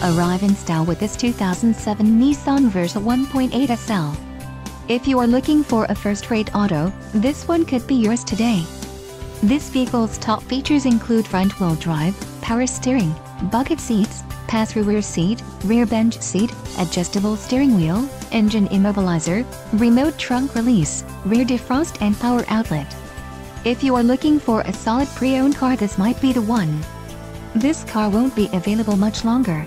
Arrive in style with this 2007 Nissan Versa 1.8 SL. If you are looking for a first-rate auto, this one could be yours today. This vehicle's top features include front-wheel drive, power steering, bucket seats, pass-through rear seat, rear bench seat, adjustable steering wheel, engine immobilizer, remote trunk release, rear defrost and power outlet. If you are looking for a solid pre-owned car this might be the one. This car won't be available much longer.